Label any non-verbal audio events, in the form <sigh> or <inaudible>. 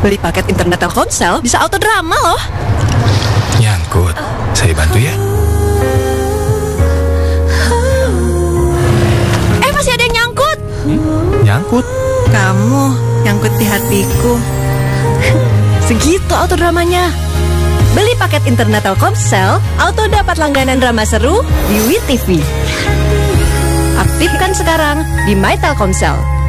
Beli paket internet Telkomsel bisa auto drama loh. Nyangkut. Saya bantu ya. Eh masih ada yang nyangkut. Hmm? Nyangkut. Kamu nyangkut di hatiku. <laughs> Segitu auto dramanya. Beli paket internet Telkomsel, auto dapat langganan drama seru di WeTV. Aktifkan sekarang di My Telkomsel.